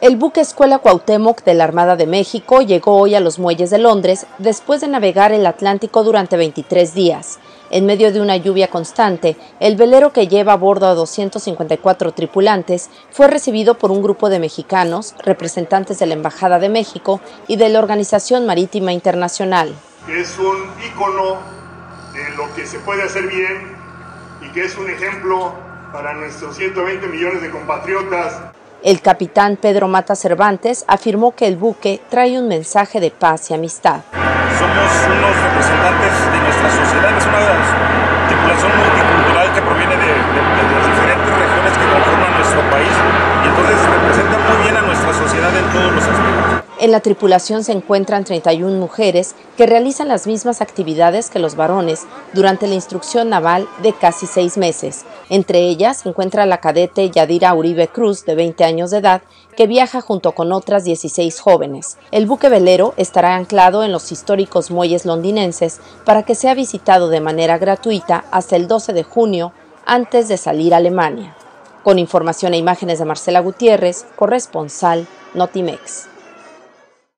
El buque Escuela Cuauhtémoc de la Armada de México llegó hoy a los muelles de Londres después de navegar el Atlántico durante 23 días. En medio de una lluvia constante, el velero que lleva a bordo a 254 tripulantes fue recibido por un grupo de mexicanos, representantes de la Embajada de México y de la Organización Marítima Internacional. Es un ícono de lo que se puede hacer bien y que es un ejemplo para nuestros 120 millones de compatriotas el capitán Pedro Mata Cervantes afirmó que el buque trae un mensaje de paz y amistad. Somos unos representantes de nuestra sociedad, En la tripulación se encuentran 31 mujeres que realizan las mismas actividades que los varones durante la instrucción naval de casi seis meses. Entre ellas se encuentra la cadete Yadira Uribe Cruz, de 20 años de edad, que viaja junto con otras 16 jóvenes. El buque velero estará anclado en los históricos muelles londinenses para que sea visitado de manera gratuita hasta el 12 de junio antes de salir a Alemania. Con información e imágenes de Marcela Gutiérrez, corresponsal Notimex.